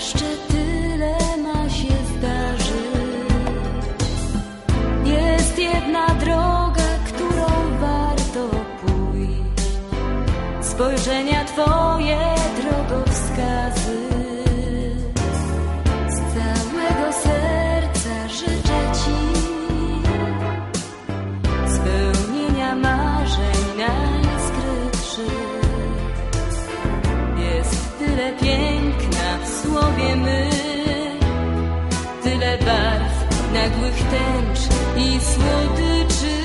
jeszcze tyle ma się zdarzyć. Jest jedna droga, którą warto pójść. Spojrzenia twoje. My, tyle barw, nagłych tęcz i słodyczy.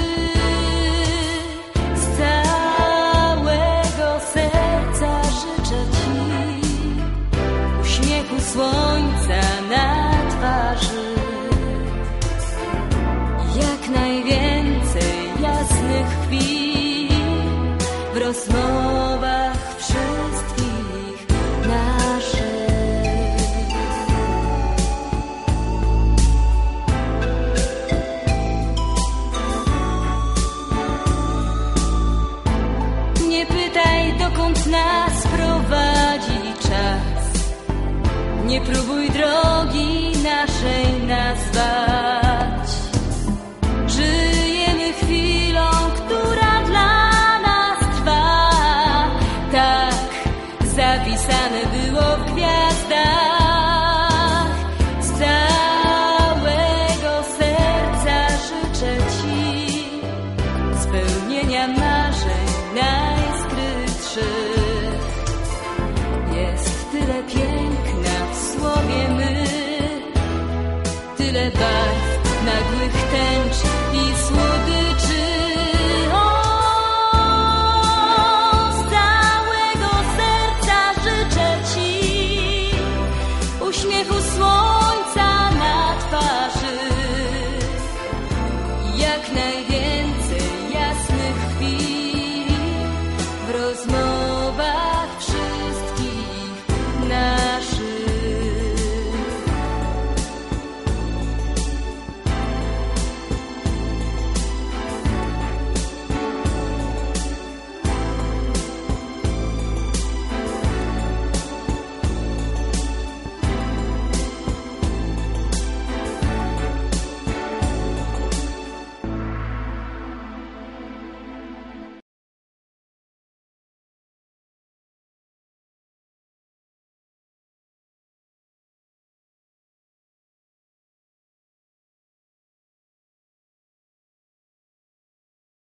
Z całego serca życzę Ci uśmiechu słońca na twarzy. Jak najwięcej jasnych chwil w rozmowach Nie próbuj drogi naszej nazwać. Żyjemy chwilą, która dla nas trwa. Tak zapisane było w gwiazdach. Z całego serca życzę Ci spełnienia marzeń najskrytszych. tyle barw, nagłych tęcz i słodyczy. O, z całego serca życzę Ci uśmiechu słońca na twarzy, jak najwięcej.